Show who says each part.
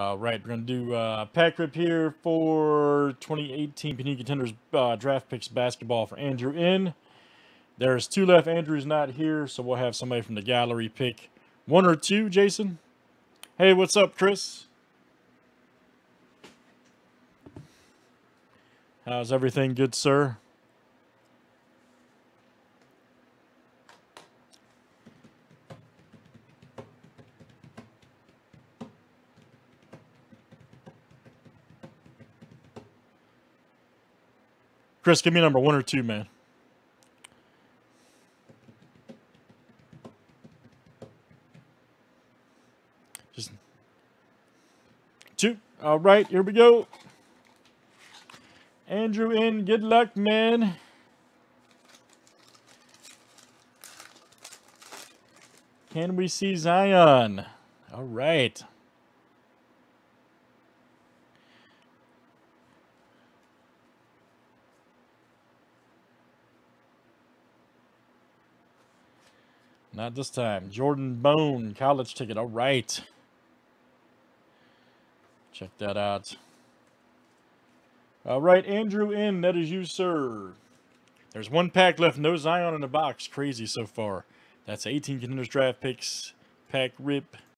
Speaker 1: All right, we're going to do uh, pack rip here for 2018 Panini Contenders uh, Draft Picks Basketball for Andrew N. There's two left. Andrew's not here, so we'll have somebody from the gallery pick one or two, Jason. Hey, what's up, Chris? How's everything good, sir? Chris, give me number one or two, man. Just two. All right, here we go. Andrew N. Good luck, man. Can we see Zion? All right. Not this time. Jordan Bone, college ticket. All right. Check that out. All right, Andrew N. That is you, sir. There's one pack left. No Zion in the box. Crazy so far. That's 18 contenders draft picks. Pack rip